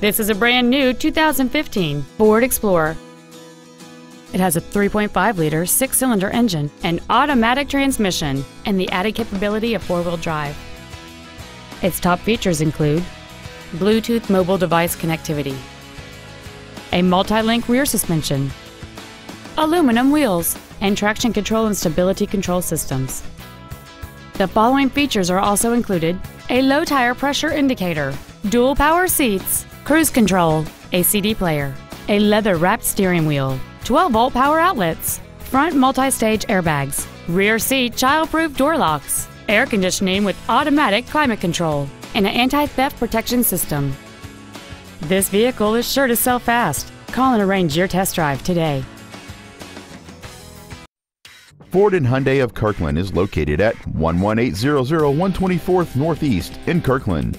This is a brand new 2015 Ford Explorer. It has a 3.5 liter six cylinder engine, an automatic transmission, and the added capability of four wheel drive. Its top features include Bluetooth mobile device connectivity, a multi link rear suspension, aluminum wheels, and traction control and stability control systems. The following features are also included a low tire pressure indicator, dual power seats, cruise control, a CD player, a leather wrapped steering wheel, 12 volt power outlets, front multi stage airbags, rear seat child proof door locks, air conditioning with automatic climate control, and an anti theft protection system. This vehicle is sure to sell fast. Call and arrange your test drive today. Ford and Hyundai of Kirkland is located at 11800 124th Northeast in Kirkland.